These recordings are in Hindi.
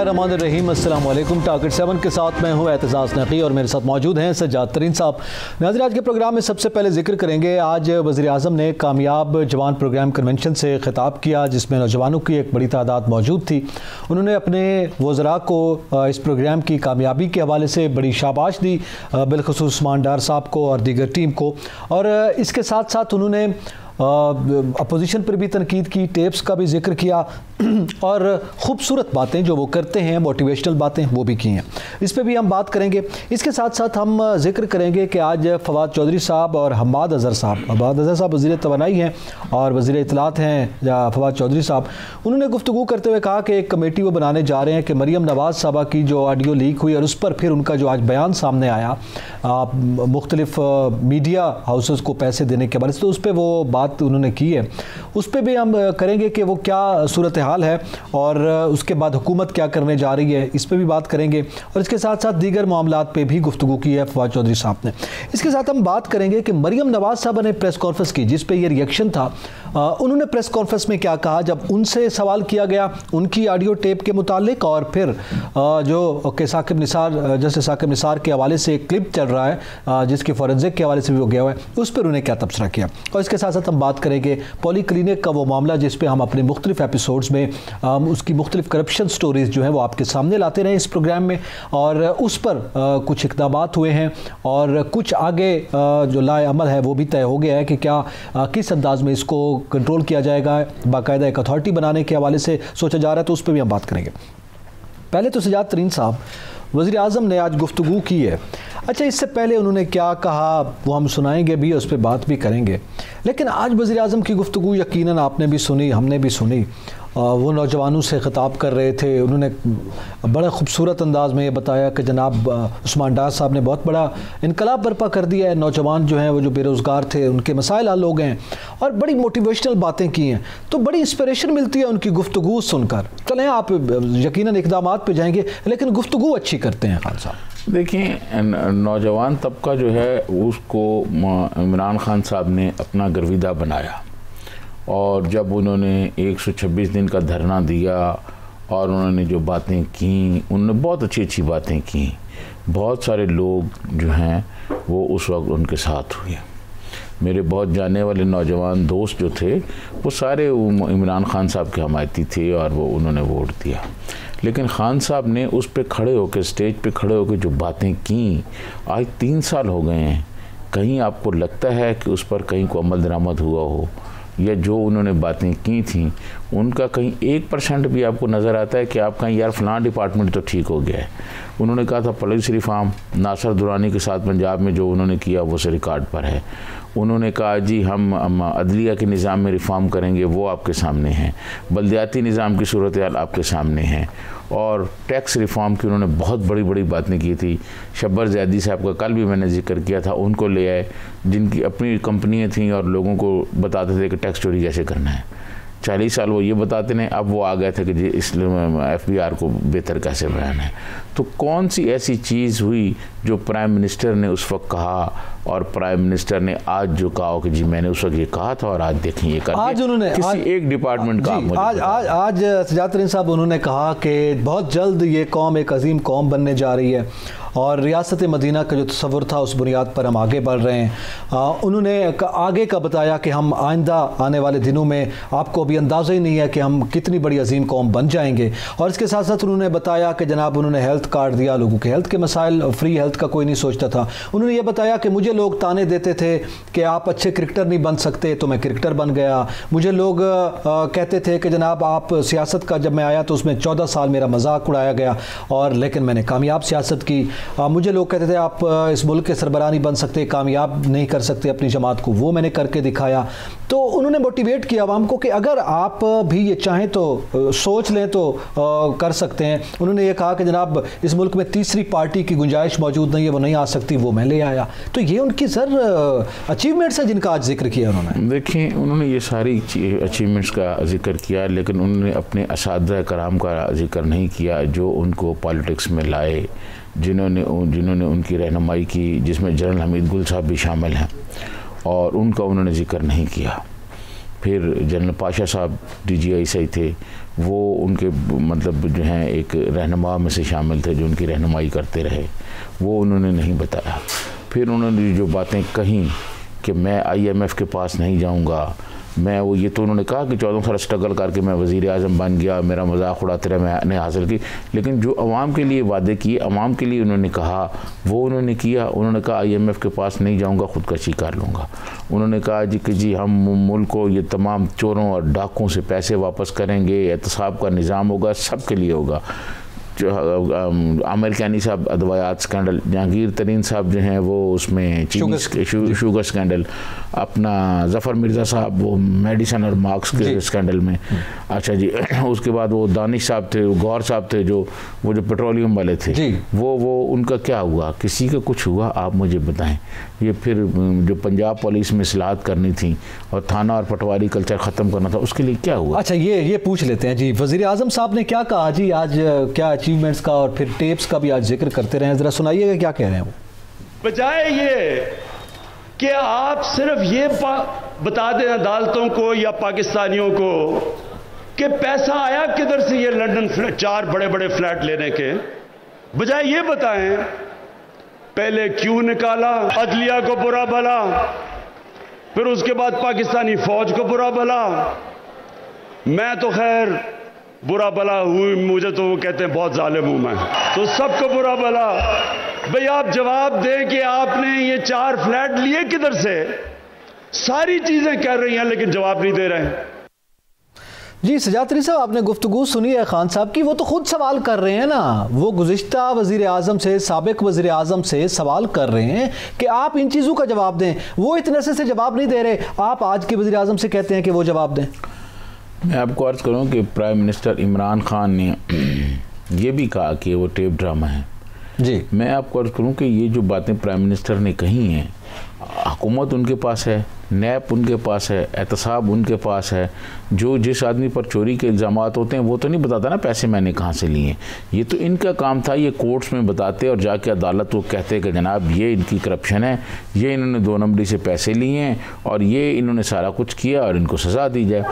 बसमीम अल्लाम टारगेट सेवन के साथ मैं हूँ एतजाज़ नकी और मेरे साथ मौजूद हैं सजाद तरीन साहब। नाजर आज के प्रोग्राम में सबसे पहले ज़िक्र करेंगे, आज वज़ी अजम ने कामयाब जवान प्रोग्राम कन्वेंशन से ख़िताब किया, जिसमें नौजवानों की एक बड़ी तादाद मौजूद थी। उन्होंने अपने वज़रा को इस प्रोग्राम की कामयाबी के हवाले से बड़ी शाबाश दी बिलखसूस मान डार साहब को और दीगर टीम को। और इसके साथ साथ उन्होंने अपोजिशन पर भी तनकीद की, टेप्स का भी ज़िक्र किया। और ख़ूबसूरत बातें जो वो करते हैं मोटिवेशनल बातें, वो भी की हैं। इस पर भी हम बात करेंगे। इसके साथ साथ हम ज़िक्र करेंगे कि आज फवाद चौधरी साहब और हमाद अज़हर साहब, हमाद अज़हर साहब वज़ी तोानाई हैं और वज़ी इतलात हैं, या फवाद चौधरी साहब। उन्होंने गुफ्तु करते हुए कहा कि एक कमेटी वो बनाने जा रहे हैं कि मरीम नवाज़ साहबा की जो ऑडियो लीक हुई और उस पर फिर उनका जो आज बयान सामने आया मुख्तलिफ़ मीडिया हाउसेस को पैसे देने के बारे से तो उस पर वो बात उन्होंने की है। उस पर भी हम करेंगे कि वो क्या सूरत हाल है और उसके बाद हुकूमत क्या करने जा रही है, इस पर भी बात करेंगे। और इसके साथ साथ दीगर मामला पर भी गुफ्तु की है फवाद चौधरी साहब ने। इसके साथ हम बात करेंगे कि मरीम नवाज़ साहब ने प्रेस कॉन्फ्रेंस की, जिस पर यह रिएक्शन था। उन्होंने प्रेस कॉन्फ्रेंस में क्या कहा, जब उनसे सवाल किया गया, उनकी ऑडियो टेप के मुतालिक और फिर जो के साकिब निसार जैसे साकिब निसार के हवाले से एक क्लिप चल रहा है जिसकी फॉरेंसिक के हवाले से भी वो गया हुआ है, उस पर उन्हें क्या तबसरा किया। और इसके साथ साथ हम बात करेंगे पॉली क्लिनिक का वो मामला, जिस पर हम अपने मुख्तलिफ़ एपिसोड्स में उसकी मुख्तलिफ़ करप्शन स्टोरीज़ जो है वो आपके सामने लाते रहे इस प्रोग्राम में। और उस पर कुछ इकदाम हुए हैं और कुछ आगे जो लाए अमल है वो भी तय हो गया है कि क्या किस अंदाज में इसको कंट्रोल किया जाएगा, बाकायदा एक अथॉरिटी बनाने के हवाले से सोचा जा रहा है तो उस पर भी हम बात करेंगे। पहले तो सजाद तरीन साहब वज़ी अजम ने आज गुफ्तु की है। अच्छा इससे पहले उन्होंने क्या कहा, वो हम सुनाएँगे भी उस पर बात भी करेंगे। लेकिन आज वज़ी अजम की गुफ्तु यकीन आपने भी सुनी, हमने भी सुनी। वो नौजवानों से ख़िताब कर रहे थे। उन्होंने बड़े खूबसूरत अंदाज में ये बताया कि जनाब उस्मान डार साहब ने बहुत बड़ा इनकलाब बर्पा कर दिया है। नौजवान जो हैं, वो जो बेरोज़गार थे, उनके मसाइल हल हो गए हैं और बड़ी मोटिवेशनल बातें की हैं। तो बड़ी इंस्परेशन मिलती है उनकी गुफ्तु सुनकर। चलें, आप यकीन इकदाम पर जाएँगे, लेकिन गुफ्तु अच्छी करते हैं, खान साहब। देखिए नौजवान तबका जो है, उसको इमरान खान साहब ने अपना गर्विदा बनाया। और जब उन्होंने 126 दिन का धरना दिया और उन्होंने जो बातें की उन्होंने बहुत अच्छी अच्छी बातें की। बहुत सारे लोग जो हैं, वो उस वक्त उनके साथ हुए। मेरे बहुत जाने वाले नौजवान दोस्त जो थे, वो सारे इमरान खान साहब के हमायती थे और वो उन्होंने वोट दिया। लेकिन खान साहब ने उस पर खड़े होकर स्टेज पे खड़े होकर जो बातें की, आज तीन साल हो गए हैं। कहीं आपको लगता है कि उस पर कहीं को अमल दरामद हुआ हो? या जो उन्होंने बातें की थी उनका कहीं एक परसेंट भी आपको नज़र आता है कि आप कहीं यार फलां डिपार्टमेंट तो ठीक हो गया है। उन्होंने कहा था पलिस रिफार्म नासर दुरानी के साथ पंजाब में जो उन्होंने किया वो से रिकॉर्ड पर है। उन्होंने कहा, जी, हम अदलिया के निज़ाम में रिफॉर्म करेंगे, वो आपके सामने हैं। बल्दियाती निज़ाम की सूरत आपके सामने है। और टैक्स रिफॉर्म की उन्होंने बहुत बड़ी बड़ी बातें की थी। शब्बर जैदी साहब का कल भी मैंने ज़िक्र किया था, उनको ले आए, जिनकी अपनी कंपनियाँ थीं और लोगों को बताते थे कि टैक्स चोरी कैसे करना है। चालीस साल वो ये बताते नहीं अब वो आ गए थे कि जी इस एफ़ बी आर को बेहतर कैसे बनाना है? तो कौन सी ऐसी चीज़ हुई जो प्राइम मिनिस्टर ने उस वक्त कहा और प्राइम मिनिस्टर ने आज जो कहा कि जी मैंने उस वक्त ये कहा था और आज देखें ये कर आज उन्होंने किसी आज, एक डिपार्टमेंट का आज आज आज सजातरीन साहब उन्होंने कहा कि बहुत जल्द ये कौम एक अजीम कौम बनने जा रही है। और रियासत मदीना का जो तस्वुर था उस बुनियाद पर हम आगे बढ़ रहे हैं। आ, उन्होंने आगे का बताया कि हम आइंदा आने वाले दिनों में आपको अभी अंदाज़ा ही नहीं है कि हम कितनी बड़ी अजीम कौम बन जाएँगे। और इसके साथ साथ उन्होंने बताया कि जनाब उन्होंने हेल्थ कार्ड दिया लोगों के हेल्थ के मसाइल फ्री हेल्थ का कोई नहीं सोचता था। उन्होंने ये बताया कि मुझे लोग ताने देते थे कि आप अच्छे क्रिकेटर नहीं बन सकते तो मैं क्रिकेटर बन गया। मुझे लोग कहते थे कि जनाब आप सियासत का जब मैं आया तो उसमें चौदह साल मेरा मज़ाक उड़ाया गया और लेकिन मैंने कामयाब सियासत की। आ, मुझे लोग कहते थे आप इस मुल्क के सरबराह नहीं बन सकते कामयाब नहीं कर सकते अपनी जमात को। वो मैंने करके दिखाया। तो उन्होंने मोटिवेट किया आवाम को कि अगर आप भी ये चाहें तो सोच लें तो आ, कर सकते हैं। उन्होंने ये कहा कि जनाब इस मुल्क में तीसरी पार्टी की गुंजाइश मौजूद नहीं है वो नहीं आ सकती वो मैं ले आया। तो ये उनकी सर अचीवमेंट्स है जिनका आज ज़िक्र किया उन्होंने। देखिए उन्होंने ये सारी अचीवमेंट्स का ज़िक्र किया लेकिन उन्होंने अपने इस कराम का ज़िक्र नहीं किया जो उनको पॉलिटिक्स में लाए। जिन्होंने जिन्होंने उनकी रहनुमाई की, जिसमें जनरल हमीद गुल साहब भी शामिल हैं, और उनका उन्होंने ज़िक्र नहीं किया। फिर जनरल पाशा साहब डी जी आई सही थे, वो उनके मतलब जो हैं, एक रहनुमा में से शामिल थे, जो उनकी रहनुमाई करते रहे। वो उन्होंने नहीं बताया। फिर उन्होंने जो बातें कहीं कि मैं आईएमएफ के पास नहीं जाऊँगा मैं वो, ये तो उन्होंने कहा कि चौदह साल स्ट्रगल करके मैं वज़ी अजम बन गया, मेरा मज़ाक उड़ाते रहे मैंने हासिल की। लेकिन जो अवाम के लिए वादे किए, अवाम के लिए उन्होंने कहा, वो उन्होंने किया, उन्होंने कहा आई एम एफ़ के पास नहीं जाऊँगा, खुदकशी कर लूँगा। उन्होंने कहा जी कि जी, हम मुल्क को ये तमाम चोरों और डाकों से पैसे वापस करेंगे, एहतसाब का निज़ाम होगा सब के लिए होगा। आमिर कैनी साहब अदवायात स्कैंडल जहांगीर तरीन साहब जो हैं वो उसमें चीनी शुगर स्कैंडल अपना जफ़र मिर्ज़ा साहब वो मेडिसन और मार्क्स के स्कैंडल में। अच्छा जी उसके बाद वो दानिश साहब थे गौर साहब थे जो वो जो पेट्रोलियम वाले थे। वो वो उनका क्या हुआ? किसी का कुछ हुआ? आप मुझे बताएँ। ये फिर जो पंजाब पुलिस में सलाहत करनी थी और थाना और पटवारी कल्चर ख़त्म करना था उसके लिए क्या हुआ? अच्छा ये ये पूछ लेते हैं। जी वज़ी अजम साहब ने क्या कहा? जी आज क्या अचीवमेंट्स का और फिर टेप्स का भी आज ज़िक्र करते रहे। ज़रा सुनाइएगा क्या कह रहे हैं वो? बजाय ये कि आप सिर्फ़ ये बता दें अदालतों को या पाकिस्तानियों को कि पैसा आया किधर से ये लंदन चार बड़े बड़े फ्लैट लेने के? बजाय ये बताएँ पहले क्यों निकाला? अदलिया को बुरा भला। फिर उसके बाद पाकिस्तानी फौज को बुरा भला। मैं तो खैर बुरा भला हुई मुझे तो वो कहते हैं, बहुत जालिम हूँ मैं। तो सबको बुरा भला। भाई, आप जवाब दें कि आपने ये चार फ्लैट लिए किधर से? सारी चीज़ें कर रही हैं, लेकिन जवाब नहीं दे रहे हैं। जी सजातरी साहब आपने गुफ्तु सुनी है खान साहब की? वो तो खुद सवाल कर रहे हैं ना। वो गुज्त वज़ीर अजम से सबक वज़ीर अजम से सवाल कर रहे हैं कि आप इन चीज़ों का जवाब दें। वो इतने से जवाब नहीं दे रहे। आप आज के वजी अजम से कहते हैं कि वो जवाब दें। मैं आपको अर्ज़ करूँ कि प्राइम मिनिस्टर इमरान खान ने ये भी कहा कि वो टेप ड्रामा है। जी। मैं आपको अर्ज़ करूँ कि ये जो बातें प्राइम मिनिस्टर ने कही हैं हुकूमत उनके पास है। नैप उनके पास है, एहतसाब उनके पास है। जो जिस आदमी पर चोरी के इल्ज़ाम होते हैं, वो तो नहीं बताता ना पैसे मैंने कहाँ से लिए। ये तो इनका काम था, ये कोर्ट्स में बताते और जाके अदालत वो कहते कि जनाब, ये इनकी करप्शन है, ये इन्होंने दो नंबरी से पैसे लिए हैं और ये इन्होंने सारा कुछ किया और इनको सज़ा दी जाए।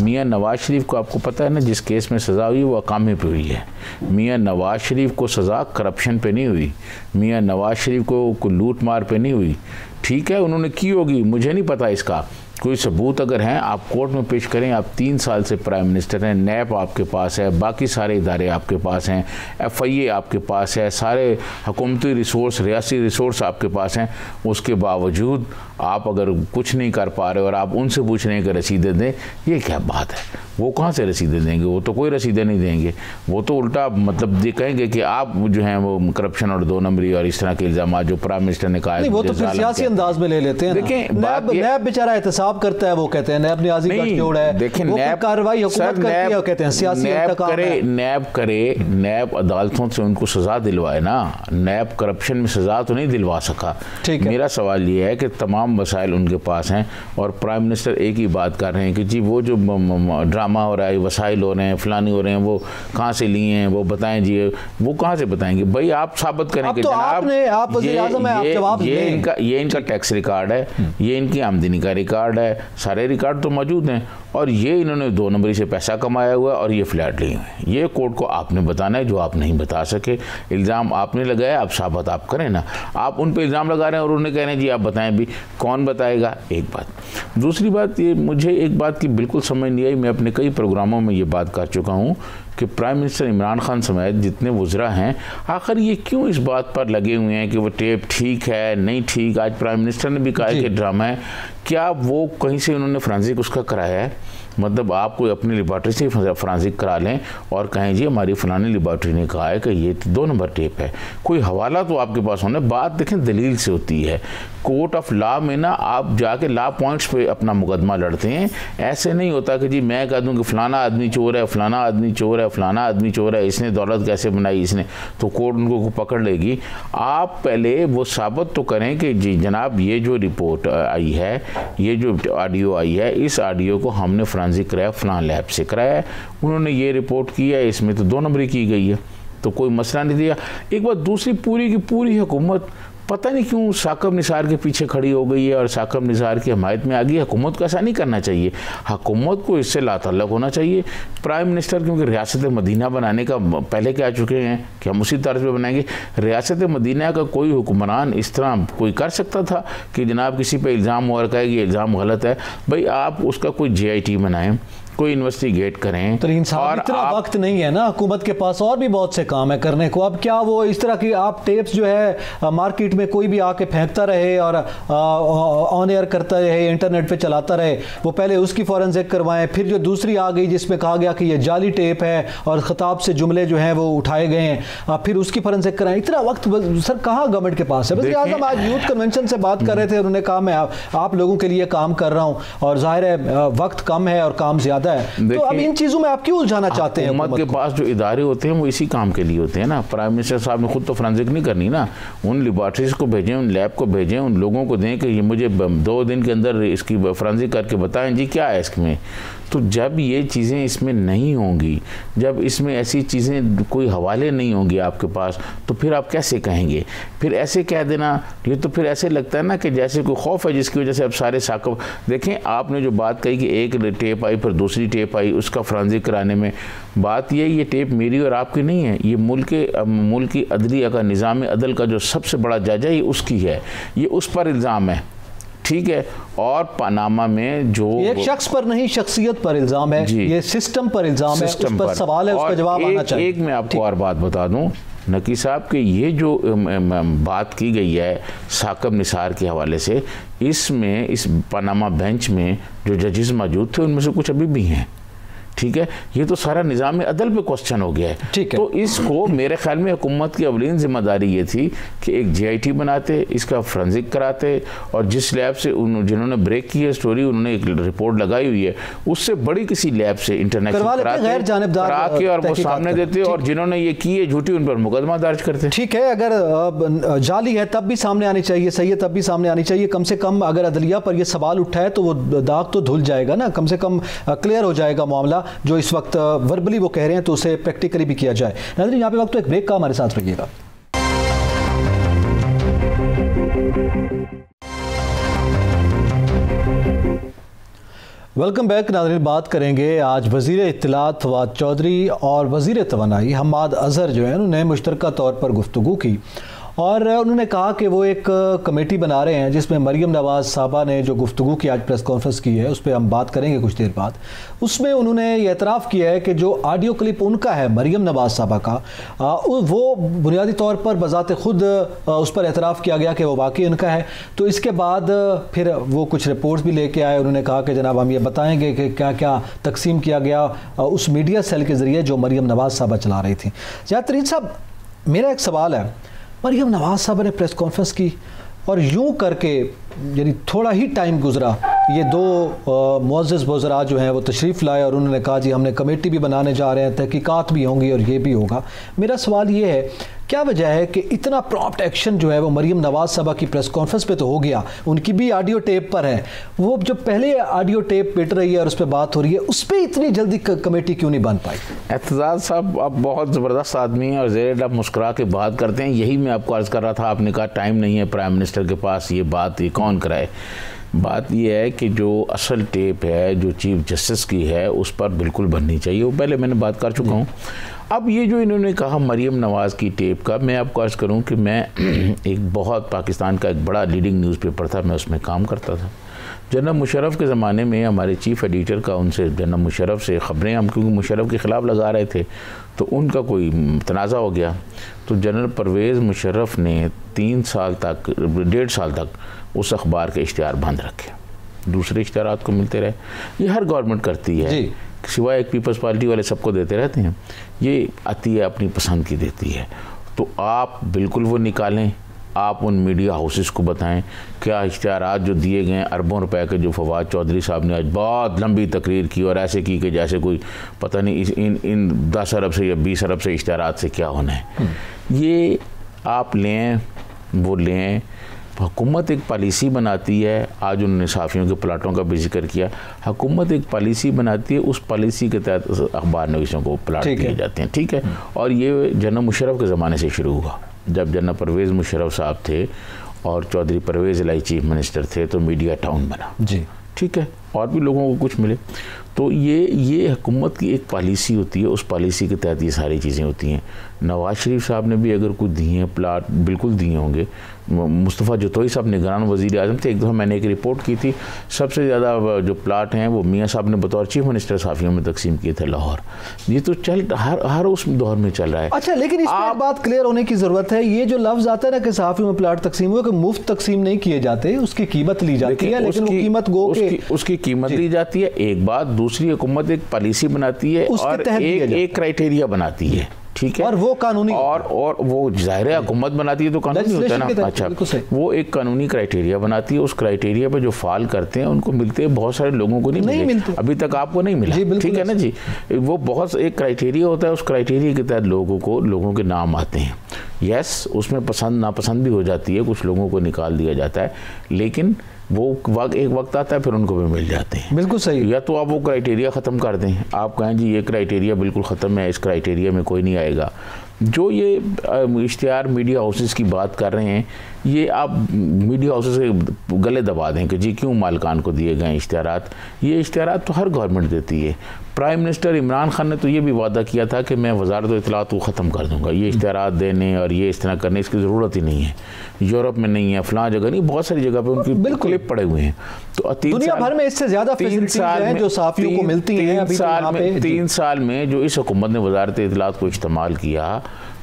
मियाँ नवाज़ शरीफ को आपको पता है ना, जिस केस में सज़ा हुई, वो अकामे पर हुई है। मियाँ नवाज़ शरीफ को सज़ा करप्शन पर नहीं हुई। मियाँ नवाज़ शरीफ को लूट मार पर नहीं हुई। ठीक है, उन्होंने की होगी, मुझे नहीं पता इसका। कोई सबूत अगर हैं आप कोर्ट में पेश करें आप तीन साल से प्राइम मिनिस्टर हैं नैप आपके पास है बाकी सारे इदारे आपके पास हैं एफ़ आई ए आपके पास है सारे हुकूमती रिसोर्स रियासी रिसोर्स आपके पास हैं उसके बावजूद आप अगर कुछ नहीं कर पा रहे और आप उनसे पूछ रहे हैं कि रसीदें दें ये क्या बात है? वो कहाँ से रसीदें देंगे? वो तो कोई रसीदें नहीं देंगे। वो तो उल्टा मतलब ये कहेंगे कि आप जो हैं वो करप्शन और दो नंबरी और इस तरह के इल्ज़ाम जो प्राइम मिनिस्टर ने कहा वो तो सियासी अंदाज में ले लेते हैं देखें बेचारा एहतसाब करता है वो कहते हैं नैब न्याजी का जोड़ है। देखें नैब कार्रवाई हुकूमत करती है कहते हैं सियासी करे नैब करे नैब अदालतों से उनको सजा दिलवाए ना। नैब करप्शन में सजा तो नहीं दिलवा सका। ठीक है। मेरा सवाल ये है कि तमाम वसाइल उनके पास हैं और प्राइम मिनिस्टर एक ही बात कर रहे हैं कि जी वो जो ड्रामा हो रहा है वसाइल हो रहे हैं फलानी हो रहे हैं वो कहाँ से लिए हैं वो बताएँ जी वो कहाँ से बताएँगे? भाई आप साबित करें कि तो जनाब ये, ये, ये इनका ये इनका टैक्स रिकॉर्ड है हम्म। ये इनकी आमदनी का रिकॉर्ड है, सारे रिकॉर्ड तो मौजूद हैं। और ये इन्होंने दो नंबरी से पैसा कमाया हुआ है और ये फ्लैट लिए हुए ये कोर्ट को आपने बताना है, जो आप नहीं बता सके। इल्ज़ाम आपने लगाया, आप साबित आप करें ना। आप उन पर इल्ज़ाम लगा रहे हैं और उन्हें कह रहे हैं, जी, आप बताएँ भी, कौन बताएगा? एक बात। दूसरी बात, ये मुझे एक बात की बिल्कुल समझ नहीं आई। मैं अपने कई प्रोग्रामों में ये बात कर चुका हूँ कि प्राइम मिनिस्टर इमरान खान समेत जितने वज्रा हैं आखिर ये क्यों इस बात पर लगे हुए हैं कि वो टेप ठीक है नहीं ठीक? आज प्राइम मिनिस्टर ने भी कहा कि ड्रामा है। क्या वो कहीं से उन्होंने फ्रांसिक उसका कराया है? मतलब आप कोई अपनी लेबॉर्ट्री से फ्रांसिक करा लें और कहें जी हमारी फलानी लेबॉर्ट्री ने कहा है कि ये दो नंबर टेप है। कोई हवाला तो आपके पास होना, बात देखें दलील से होती है। कोर्ट ऑफ़ लॉ में ना आप जाके लॉ पॉइंट्स पे अपना मुकदमा लड़ते हैं। ऐसे नहीं होता कि जी मैं कह दूँ कि फलाना आदमी चोर है, फलाना आदमी चोर है, फलाना आदमी चोर है, इसने दौलत कैसे बनाई इसने? तो कोर्ट उनको पकड़ लेगी। आप पहले वो साबित तो करें कि जी जनाब ये जो रिपोर्ट आई है, ये जो ऑडियो आई है, इस ऑडियो को हमने फ्रांसिक कराया फलां लैब से कराया उन्होंने ये रिपोर्ट की है, इसमें तो दो नंबरी की गई है तो कोई मसला नहीं दिया। एक बार दूसरी, पूरी की पूरी हुकूमत पता नहीं क्यों साकब निसार के पीछे खड़ी हो गई है और साकब निसार की हमायत में आ गई हुकूमत को ऐसा नहीं करना चाहिए। हुकूमत को इससे लातल्लक होना चाहिए। प्राइम मिनिस्टर, क्योंकि रियासत मदीना बनाने का पहले क्या चुके हैं कि हम उसी तर्ज पर बनाएँगे। रियासत मदीना का कोई हुक्मरान इस तरह कोई कर सकता था कि जनाब किसी पर इल्ज़ाम और कहे कि इल्ज़ाम गलत है? भाई आप उसका कोई जे आई टी बनाएँ। कोई इन्वेस्टिगेट करें। तो और इतना आप... वक्त नहीं है ना हुकूमत के पास और भी बहुत से काम है करने को। अब क्या वो इस तरह की आप टेप्स जो है मार्केट में कोई भी आके फेंकता रहे और ऑन एयर करता रहे इंटरनेट पे चलाता रहे वो पहले उसकी फॉरेंसिक करवाएँ फिर जो दूसरी आ गई जिसमें कहा गया कि ये जाली टेप है और ख़ताब से जुमले जो हैं वो उठाए गए हैं फिर उसकी फॉरेंसिक कराएँ। इतना वक्त सर कहाँ गवर्नमेंट के पास है? बस आज यूथ कन्वेंशन से बात कर रहे थे उन्होंने कहा मैं आप लोगों के लिए काम कर रहा हूँ और ज़ाहिर है वक्त कम है और काम ज़्यादा ज़्यादा है। तो अब इन चीज़ों में आप क्यों उलझाना चाहते हैं हुकूमत के पास जो इदारे होते हैं वो इसी काम के लिए होते हैं ना। प्राइम मिनिस्टर साहब ने खुद तो फ्रांसिक नहीं करनी ना। उन लिबार्ट्रीज को भेजें उन लैब को भेजें उन लोगों को दें कि ये मुझे दो दिन के अंदर इसकी फ्रांसिक करके बताएँ। जी क्या है इसमें? तो जब ये चीज़ें इसमें नहीं होंगी जब इसमें ऐसी चीज़ें कोई हवाले नहीं होंगे आपके पास तो फिर आप कैसे कहेंगे? फिर ऐसे कह देना ये तो फिर ऐसे लगता है ना कि जैसे कोई खौफ है जिसकी वजह से अब सारे साकब देखें आपने जो बात कही कि एक टेप आई फिर दूसरी टेप आई उसका फ्रांजिक कराने में। बात ये ये टेप मेरी और आपकी नहीं है। ये मुल्क मुल्क की अदलिया का निज़ाम अदल का जो सबसे बड़ा जज है ये उसकी है। ये उस पर इल्ज़ाम है। ठीक है? और पनामा में जो एक शख्स पर नहीं शख्सियत पर इल्ज़ाम है। ये सिस्टम पर इल्ज़ाम है। उस पर सवाल है उसका जवाब आना चाहिए। एक मैं आपको और बात बता दूँ। नकी साहब, के ये जो बात की गई है साकब निसार के हवाले से, इसमें, इस पनामा बेंच में जो जजेस मौजूद थे, उनमें से कुछ अभी भी हैं? ठीक है? ये तो सारा निज़ाम अदल पे क्वेश्चन हो गया है। ठीक है। तो इसको मेरे ख्याल में हुकूमत की अवलिन ज़िम्मेदारी ये थी कि एक जीआईटी बनाते इसका फ्रेंजिक कराते और जिस लैब से उन जिन्होंने ब्रेक की है स्टोरी उन्होंने एक रिपोर्ट लगाई हुई है उससे बड़ी किसी लैब से इंटरनेशनल कराते के और वो सामने देते और जिन्होंने ये की है झूठी उन पर मुकदमा दर्ज करते। ठीक है अगर जाली है तब भी सामने आनी चाहिए सही है तब भी सामने आनी चाहिए। कम से कम अगर अदलिया पर यह सवाल उठाए तो वो दाग तो धुल जाएगा ना कम से कम क्लियर हो जाएगा मामला। जो इस वक्त वर्बली वो कह रहे हैं तो उसे प्रैक्टिकली भी किया जाए। नज़र यहाँ पे वक्त तो एक ब्रेक का हमारे साथ रखिएगा वेलकम बैक नाजरीन, बात करेंगे आज वज़ीर इतलात फवाद चौधरी और वज़ीर तोानाई हमाद अजहर जो है, उन्होंने मुश्तर तौर पर गुफ्तु की। और उन्होंने कहा कि वो एक कमेटी बना रहे हैं जिसमें मरीम नवाज़ साहबा ने जो गुफ्तु की आज प्रेस कॉन्फ्रेंस की है उस पर हम बात करेंगे कुछ देर बाद। उसमें उन्होंने ये एतराफ़ किया है कि जो ऑडियो क्लिप उनका है मरीम नवाज़ साहबा का आ, वो बुनियादी तौर पर बजात ख़ुद उस पर एतराफ़ किया गया कि वो वाकई उनका है। तो इसके बाद फिर वो कुछ रिपोर्ट्स भी लेके आए उन्होंने कहा कि जनाब हम ये बताएँगे कि क्या क्या तकसीम किया गया उस मीडिया सेल के ज़रिए जो मरीम नवाज़ साहबा चला रही थी। जहाँ तरीन साहब मेरा एक सवाल है मरीम नवाज़ साहब ने प्रेस कॉन्फ्रेंस की और यूँ करके, यानी थोड़ा ही टाइम गुजरा ये दो मोज़ वज़रा जो हैं वो तशरीफ़ लाए और उन्होंने कहा, जी, हमने कमेटी भी बनाने जा रहे हैं, तहकीकात भी होंगी और ये भी होगा। मेरा सवाल ये है, क्या वजह है कि इतना प्रॉप्ट एक्शन जो है वो मरीम नवाज़ सभा की प्रेस कॉन्फ्रेंस पे तो हो गया, उनकी भी ऑडियो टेप पर है। वो जो पहले ऑडियो टेप पिट रही है और उस पर बात हो रही है, उस पर इतनी जल्दी कमेटी क्यों नहीं बन पाई? एतजाज साहब, आप बहुत ज़बरदस्त आदमी हैं और जेर आप मुस्करा के बात करते हैं। यही मैं आपको अर्ज़ कर रहा था, आपने कहा, टाइम नहीं है, प्राइम मिनिस्टर के पास ये बात, ये कौन कराए? बात यह है कि जो असल टेप है, जो चीफ जस्टिस की है, उस पर बिल्कुल बननी चाहिए। वो पहले मैंने बात कर चुका हूँ। अब ये जो इन्होंने कहा मरीम नवाज़ की टेप का, मैं आपको अर्ज़ करूँ कि मैं एक बहुत पाकिस्तान का एक बड़ा लीडिंग न्यूज़पेपर था, मैं उसमें काम करता था। जनरल मुशरफ के ज़माने में हमारे चीफ़ एडिटर का उनसे जनरल मुशरफ से ख़बरें हम, क्योंकि मुशरफ के ख़िलाफ़ लगा रहे थे तो उनका कोई तनाज़ा हो गया। तो जनरल परवेज़ मुशर्रफ ने तीन साल तक डेढ़ साल तक उस अखबार के इश्तहार बंद रखे। दूसरे इश्तहार को मिलते रहे। ये हर गवर्नमेंट करती है। सिवाय एक पीपल्स पार्टी वाले सबको देते रहते हैं। ये आती है अपनी पसंद की देती है। तो आप बिल्कुल वो निकालें। आप उन मीडिया हाउसेस को बताएँ क्या इश्तहार जो दिए गए अरबों रुपए के जो फवाद चौधरी साहब ने आज बहुत लंबी तकरीर की और ऐसे की कि जैसे कोई पता नहीं इस इन इन दस अरब से या बीस अरब से इश्तहार से क्या होना है। हम्म। ये आप लें वो लें हुकूमत एक पॉलिसी बनाती है आज उन्होंने साफ़ियों के प्लाटों का भी ज़िक्र किया हुकूमत एक पॉलिसी बनाती है उस पॉलिसी के तहत अखबार नवीसों को प्लाट दिए जाते हैं ठीक है? और ये जनरल मुशरफ के ज़माने से शुरू हुआ। जब जनरल परवेज़ मुशरफ साहब थे और चौधरी परवेज़ लाई चीफ मिनिस्टर थे तो मीडिया टाउन बना। जी। ठीक है? और भी लोगों को कुछ मिले। तो ये ये हुकूमत की एक पॉलिसी होती है उस पॉलिसी के तहत ये सारी चीज़ें होती हैं। नवाज़ शरीफ साहब ने भी अगर कुछ दिए हैं प्लाट बिल्कुल दिए होंगे। मुस्तफ़ा जतोई साहब निगरान वज़ीर अजम थे एक दफ़ा मैंने एक रिपोर्ट की थी। सबसे ज़्यादा जो प्लाट हैं वो मियाँ साहब ने बतौर चीफ मिनिस्टर साफियों में तकसीम किए थे लाहौर। ये तो चल हर हर उस दौर में चल रहा है। अच्छा लेकिन इसमें आप, बात क्लियर होने की ज़रूरत है। ये जो लफ्ज़ आता है ना कि सहाफ़ियों में प्लाट तकसीम हुए कि मुफ़्त तकसीम नहीं किए जाते उसकी कीमत ली जाती है लेकिन कीमत गो उसकी, कीमत ली जाती है। एक बात दूसरी हुकूमत एक पॉलिसी बनाती है और एक क्राइटेरिया बनाती है। ठीक है। और वो कानूनी और और वो ज़ाहिर हुकूमत बनाती है तो कानूनी होता है ना। अच्छा वो एक कानूनी क्राइटेरिया बनाती है उस क्राइटेरिया पे जो फाल करते हैं उनको मिलते हैं बहुत सारे लोगों को नहीं, नहीं मिलते। अभी तक आपको नहीं मिला। ठीक है ना जी? वो बहुत एक क्राइटेरिया होता है उस क्राइटेरिया के तहत लोगों को लोगों के नाम आते हैं। यस उसमें पसंद नापसंद भी हो जाती है कुछ लोगों को निकाल दिया जाता है लेकिन वो वक्त एक वक्त आता है फिर उनको भी मिल जाते हैं। बिल्कुल सही। या तो आप वो क्राइटेरिया ख़त्म कर दें। आप कहें जी ये क्राइटेरिया बिल्कुल ख़त्म है इस क्राइटेरिया में कोई नहीं आएगा। जो ये इश्तहार मीडिया हाउसेस की बात कर रहे हैं ये आप मीडिया हाउसेस के गले दबा दें कि जी क्यों मालकान को दिए गए इश्तहार ये इश्तहार तो हर गवर्नमेंट देती है। प्राइम मिनिस्टर इमरान खान ने तो ये भी वादा किया था कि मैं वजारत इतलात को ख़त्म कर दूँगा। ये इश्तहार देने और ये इस तरह करने इसकी ज़रूरत ही नहीं है। यूरोप में नहीं है फलां जगह नहीं बहुत सारी जगह पर उनकी बिल्कुल। पड़े हुए हैं। तो दुनिया भर में इससे ज़्यादा तीन साल में जो साफियों को मिलती हैं अभी तो साल में तीन साल में जो इस हुकूमत ने वजारत इतलात को इस्तेमाल किया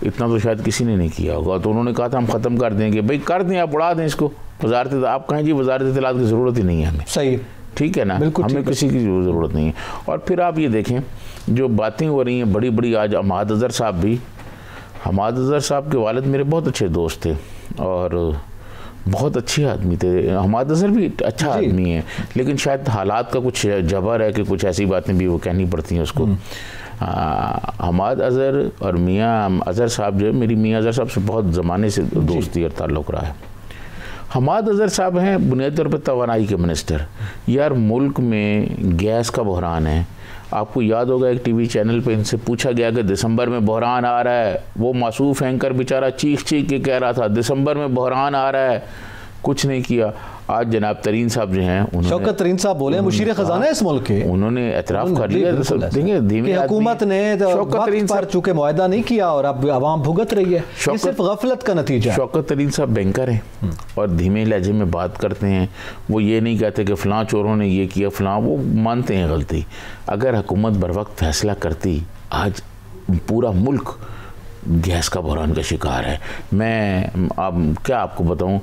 इतना तो शायद किसी ने नहीं किया होगा। तो उन्होंने कहा था हम ख़त्म कर देंगे। भाई कर दें आप उड़ा दें इसको। वजारत आप कहें जी वजारत इतलात की ज़रूरत ही नहीं है हमें। सही। ठीक है ना? बिल्कुल हमें किसी की ज़रूरत नहीं है। और फिर आप ये देखें जो बातें हो रही हैं बड़ी बड़ी आज अमाद अज़हर साहब भी हमाद अज़हर साहब के वालद मेरे बहुत अच्छे दोस्त थे और बहुत अच्छे आदमी थे। हमाद अज़हर भी अच्छा आदमी है लेकिन शायद हालात का कुछ जबर है कि कुछ ऐसी बातें भी वो कहनी पड़ती हैं उसको। हम्म। हमाद अज़हर और मियाँ अज़हर साहब जो है मेरी मियाँ अज़हर साहब से बहुत ज़माने से दोस्ती और ताल्लुक़ रहा है। हमाद अज़हर साहब हैं, बुनियादी तौर पर तोानाई के मिनिस्टर। यार, मुल्क में गैस का बहरान है। आपको याद होगा, एक टीवी चैनल पे इनसे पूछा गया कि दिसंबर में बहरान आ रहा है। वो मासूफ एंकर बेचारा चीख चीख के कह रहा था, दिसंबर में बहरान आ रहा है। कुछ नहीं किया। आज जनाब तरीन साहब जो हैं शौकत तरीन साहब बोले मुशीर खजाना इस मुल्क के। उन्होंने एतराफ़ कर लिया। देखिए धीमी हुकूमत ने शौकत तरीन साहब चूँकि मुआदा नहीं किया और अब आवाम भुगत रही है सिर्फ़ गफलत का नतीजा शौकत तरीन साहब बैंकर हैं हम्म। और धीमे लहजे में बात करते हैं। वो ये नहीं कहते कि फ़लाँ चोरों ने ये किया फ़लाँ वो मानते हैं गलती। अगर हुकूमत बर वक्त फैसला करती आज पूरा मुल्क गैस का बहरान का शिकार है। मैं अब क्या आपको बताऊँ?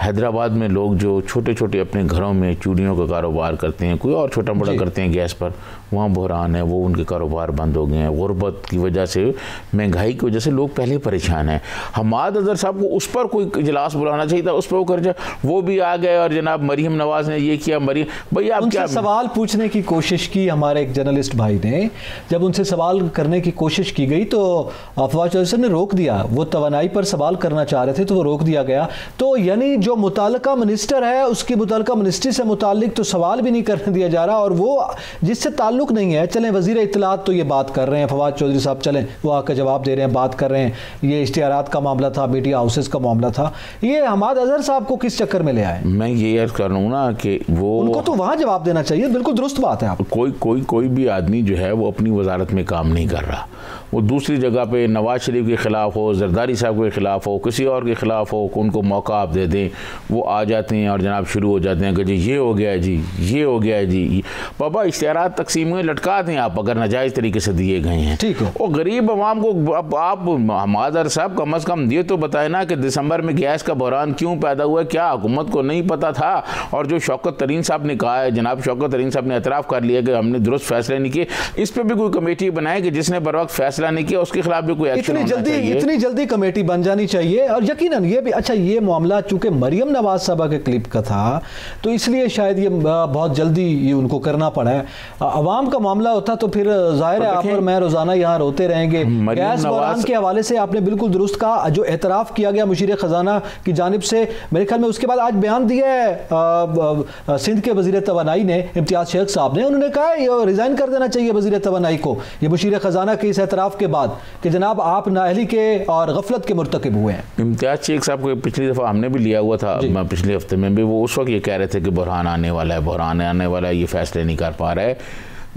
हैदराबाद में लोग जो छोटे छोटे अपने घरों में चूड़ियों का कारोबार करते हैं कोई और छोटा मोटा करते हैं गैस पर वहाँ बहरान है वो उनके कारोबार बंद हो गए हैं। गुरबत की वजह से महँगाई की वजह से लोग पहले परेशान हैं। हमाद अजहर साहब को उस पर कोई इजलास बुलाना चाहिए था उस पर वो कर जाए। वो भी आ गए और जनाब मरीम नवाज़ ने ये किया मरीम भैया आप क्या सवाल पूछने की कोशिश की हमारे एक जर्नलिस्ट भाई ने। जब उनसे सवाल करने की कोशिश की गई तो चौधरी ने रोक दिया। वो तोानाई पर सवाल करना चाह रहे थे तो वो रोक दिया गया। तो यानी जो मुतल मिनिस्टर है उसकी मुतल मिनिस्ट्री से मुतल तो सवाल भी नहीं करने दिया जा रहा और वो जिससे ताल्लुक नहीं है चलें वज़ीर इतलात तो ये बात कर रहे हैं। फवाद चौधरी साहब चलें वो आकर जवाब दे रहे हैं बात कर रहे हैं। ये इश्तहार का मामला था मीडिया हाउसेज का मामला था। ये हमाद अजहर साहब को किस चक्कर में ले आए? मैं ये अर्ज़ कर रहा हूँ ना कि वो उनको तो वहाँ जवाब देना चाहिए बिल्कुल दुरुस्त बात है आप। कोई कोई कोई भी आदमी जो है वो अपनी वजारत में काम नहीं कर रहा। वो दूसरी जगह पे नवाज़ शरीफ के ख़िलाफ़ हो जरदारी साहब के ख़िलाफ़ हो किसी और के ख़िलाफ़ हो उनको मौका आप दे दें वो आ जाते हैं और जनाब शुरू हो जाते हैं कि जी ये हो गया है जी ये हो गया है जी। पापा इश्तहार तकसीम में लटका दें आप अगर नाजायज़ तरीके से दिए गए हैं। ठीक है। और गरीब आवाम को अब आप हमादर साहब कम अज़ कम ये तो बताए ना कि दिसंबर में गैस का बहरान क्यों पैदा हुआ क्या हुकूमत को नहीं पता था? और जो शौकत तरीन साहब ने कहा है जनाब शौकत तरीन साहब ने एतराफ़ कर लिया कि हमने दुरुस्त फैसले नहीं किए। इस पर भी कोई कमेटी बनाए कि जिसने बर वक्त फैसला नहीं किया उसके खिलाफ भी कोई इतनी जल्दी इतनी जल्दी कमेटी बन जानी चाहिए और यकीनन ये भी अच्छा ये मामला चूँकि मरियम नवाज़ साहबा के क्लिप का था तो इसलिए शायद ये बहुत जल्दी ये उनको करना पड़ा है। अवाम का मामला होता तो फिर ज़ाहिर है आप और मैं रोज़ाना यहाँ रोते रहेंगे। गैस बहरान के हवाले से आपने बिल्कुल दुरुस्त कहा जो एतराफ़ किया गया मुशीर ख़जाना की जानब से मेरे ख्याल में उसके बाद आज बयान दिया है सिंध के वज़ीर तोानाई ने इम्तियाज़ शेख साहब ने उन्होंने कहा रिज़ाइन कर देना चाहिए वज़ीर तोानाई को ये मुशीर ख़जाना के इस एतराफ़ के बाद कि जनाब आप नाहली के और गफलत के मरतकब हुए हैं। इम्तियाज़ शेख साहब को पिछली दफ़ा हमने भी लिया हुआ था। पिछले हफ़्ते में भी वो उस वक्त ये कह रहे थे कि बुरहान आने वाला है बुरहान आने वाला है ये फैसले नहीं कर पा रहा है।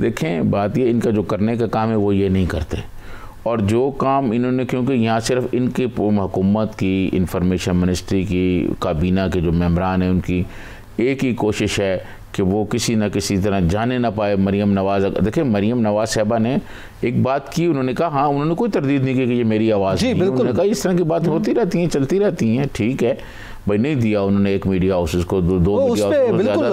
देखें बात ये इनका जो करने का काम है वो ये नहीं करते। और जो काम इन्होंने क्योंकि यहाँ सिर्फ़ इनकी हुकूमत की इंफॉर्मेशन मिनिस्ट्री की काबीना के जो मेम्बरान हैं उनकी एक ही कोशिश है कि वो किसी न किसी तरह जाने ना पाए मरियम नवाज़। देखिए मरियम नवाज़ साहबा ने एक बात की उन्होंने कहा हाँ उन्होंने कोई तरदीद नहीं की कि ये मेरी आवाज़ जी बिल्कुल। उन्होंने कहा इस तरह की बात होती रहती हैं चलती रहती हैं ठीक है। भाई नहीं दिया उन्होंने एक मीडिया हाउसेस को दो दो पे बिल्कुल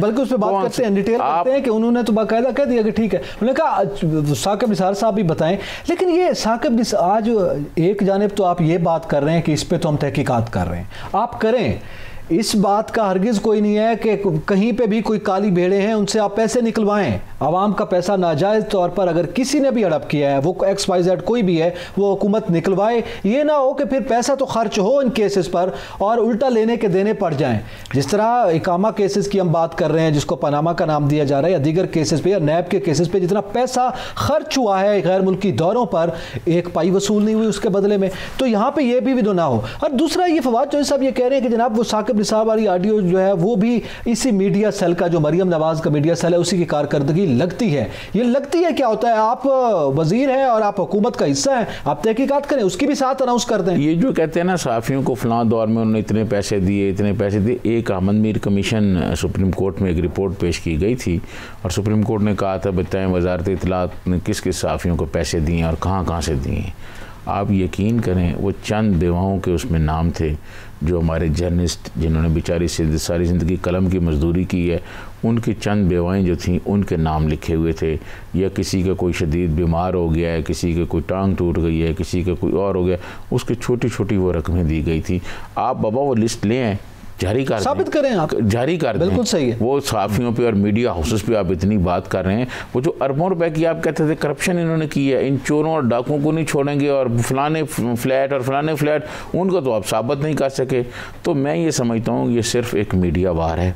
बल्कि उस पर बात करते हैं डिटेल करते हैं कि उन्होंने तो बाकायदा कह दिया कि ठीक है। उन्होंने कहा साकिब निसार साहब भी बताएँ। लेकिन ये साकिब आज एक जानब तो आप ये बात कर रहे हैं कि इस पर तो हम तहकीकात कर रहे हैं। आप करें। इस बात का हरगिज़ कोई नहीं है कि कहीं पे भी कोई काली भेड़े हैं, उनसे आप पैसे निकलवाएँ। आवाम का पैसा नाजायज़ तौर पर अगर किसी ने भी हड़प किया है, वो एक्स वाई जेड कोई भी है, वो हुकूमत निकलवाए। ये ना हो कि फिर पैसा तो खर्च हो इन केसेस पर और उल्टा लेने के देने पड़ जाएँ। जिस तरह इकामा केसेस की हम बात कर रहे हैं, जिसको पनामा का नाम दिया जा रहा है, या दीगर केसेस पे, या नैब के केसेस पे, जितना पैसा खर्च हुआ है गैर मुल्की दौरों पर, एक पाई वसूल नहीं हुई उसके बदले में। तो यहाँ पर यह भी ना हो। और दूसरा ये फवाद जो साहब ये कह रहे हैं कि जनाब वो साकिब निसाब वाली ऑडियो जो है, वो भी इसी मीडिया सेल का, जो मरियम नवाज़ का मीडिया सेल है, उसी की कारकर्दगी लगती है। ये लगती है क्या होता है? आप वज़ीर हैं और आप हुकूमत का हिस्सा हैं, आप तहकीकत करें, उसकी भी साथ अनाउंस कर दें। ये जो कहते हैं ना, साफ़ियों को फलां दौर में उन्होंने इतने पैसे दिए, इतने पैसे दिए, एक Ahmed Mir commission Supreme Court में एक रिपोर्ट पेश की गई थी और सुप्रीम कोर्ट ने कहा था बताएँ वजारत इतलात ने किस किस साफ़ियों को पैसे दिए और कहाँ कहाँ से दिए आप यकीन करें, वो चंद बेवाओं के उसमें नाम थे। जो हमारे जर्नलिस्ट जिन्होंने बेचारी से सारी ज़िंदगी कलम की मजदूरी की है, उनकी चंद बेवाएँ जो थीं, उनके नाम लिखे हुए थे। या किसी का कोई शदीद बीमार हो गया है, किसी का कोई टांग टूट गई है, किसी का कोई और हो गया, उसकी छोटी छोटी वो रकमें दी गई थी। आप बाबा वो लिस्ट ले। आए जारी कर साबित करें आप। जारी कर बिल्कुल सही है। वो सहाफ़ियों पे और मीडिया हाउसेस पे आप इतनी बात कर रहे हैं। वो जो अरबों रुपए की आप कहते थे करप्शन इन्होंने की है इन चोरों और डाकुओं को नहीं छोड़ेंगे और फलाने फ्लैट और फलाने फ्लैट उनको तो आप साबित नहीं कर सके। तो मैं ये समझता हूँ ये सिर्फ़ एक मीडिया वार है।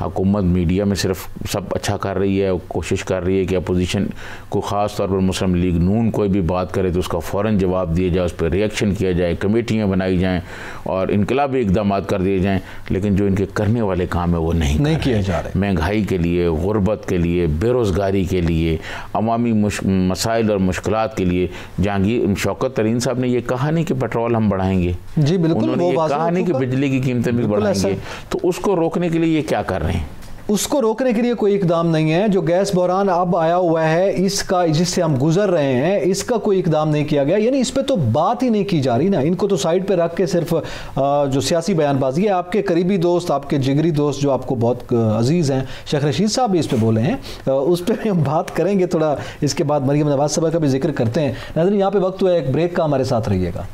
हुकूमत मीडिया में सिर्फ़ सब अच्छा कर रही है कोशिश कर रही है कि अपोजिशन को ख़ास तौर पर मुस्लिम लीग नून कोई भी बात करे तो उसका फ़ौर जवाब दिया जाए उस पर रिएक्शन किया जाए कमेटियाँ बनाई जाएँ और इनकलाबी इकदाम कर दिए जाएँ लेकिन जो इनके करने वाले काम है वो नहीं नहीं किए जा रहे। महँगाई के लिए गुर्बत के लिए बेरोज़गारी के लिए अवामी मसाइल और मुश्किल के लिए जहांगीर शौकत तरीन साहब ने यह कहा नहीं कि पेट्रोल हम बढ़ाएँगे। जी बिल्कुल उन्होंने ये कहा नहीं कि बिजली की कीमतें भी बढ़ाएँगे। तो उसको रोकने के लिए ये क्या कर रहे हैं? उसको रोकने के लिए कोई इकदाम नहीं है। जो गैस बहरान अब आया हुआ है, इसका, जिससे हम गुजर रहे हैं, इसका कोई इकदाम नहीं किया गया। यानी इस पर तो बात ही नहीं की जा रही ना। इनको तो साइड पे रख के सिर्फ़ जो सियासी बयानबाजी है, आपके करीबी दोस्त, आपके जिगरी दोस्त जो आपको बहुत अज़ीज़ हैं, शेख रशीद साहब भी इस पर बोले हैं। उस पर हम बात करेंगे थोड़ा, इसके बाद मरीम नवाज़ सभा का भी ज़िक्र करते हैं। नज़र यहाँ पे वक्त हुआ एक ब्रेक का, हमारे साथ रहिएगा।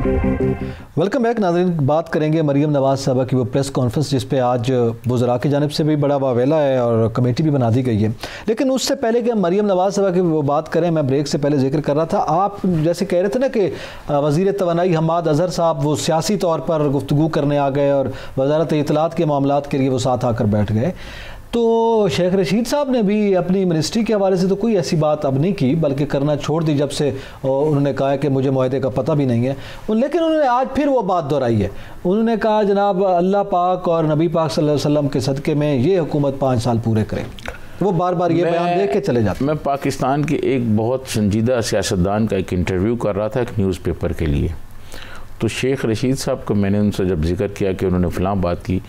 वेलकम बैक नाजरीन। बात करेंगे मरीम नवाज़ साहबा की वो प्रेस कॉन्फ्रेंस जिस पे आज बुजरा की जानब से भी बड़ा वावेला है और कमेटी भी बना दी गई है। लेकिन उससे पहले कि हम मरीम नवाज़ साहबा की वो बात करें, मैं ब्रेक से पहले ज़िक्र कर रहा था। आप जैसे कह रहे थे ना कि वज़ी तोानाई हमाद अजहर साहब वो सियासी तौर पर गुफ्तु करने आ गए और वजारत इतलात के मामला के लिए वो साथ आकर बैठ गए। तो शेख रशीद साहब ने भी अपनी मिनिस्ट्री के हवाले से तो कोई ऐसी बात अब नहीं की बल्कि करना छोड़ दी जब से उन्होंने कहा कि मुझे माहे का पता भी नहीं है। लेकिन उन्होंने आज फिर वो बात दोहराई है। उन्होंने कहा जनाब अल्लाह पाक और नबी पाक वसल्लम के सदक़े में ये हुकूमत पाँच साल पूरे करें। वो बार बार ये बयान दे के चले जाते मैं पाकिस्तान के एक बहुत संजीदा सियासतदान का एक इंटरव्यू कर रहा था एक न्यूज़पेपर के लिए। तो शेख रशीद साहब को मैंने उनसे जब ज़िक्र किया कि उन्होंने फ़लाँ बात की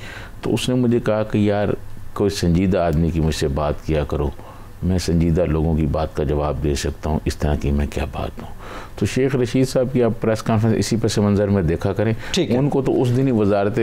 तो उसने मुझे कहा कि यार कोई संजीदा आदमी की मुझसे बात किया करो। मैं संजीदा लोगों की बात का जवाब दे सकता हूँ। इस तरह की मैं क्या बात हूँ? तो शेख रशीद साहब की आप प्रेस कॉन्फ्रेंस इसी पे से मंजर में देखा करें। उनको तो उस दिन ही वजारत